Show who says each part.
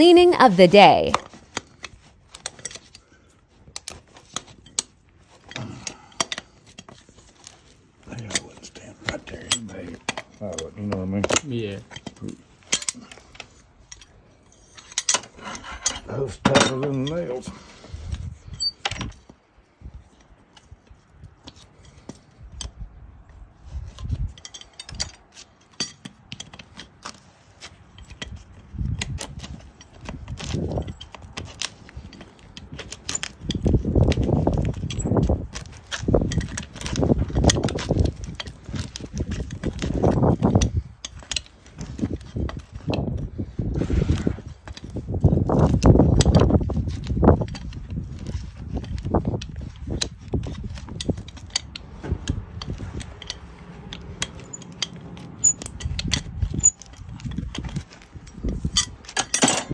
Speaker 1: cleaning of the day.
Speaker 2: I wouldn't stand right there. You may, you know what I mean?
Speaker 3: Yeah.
Speaker 2: Those tougher than nails.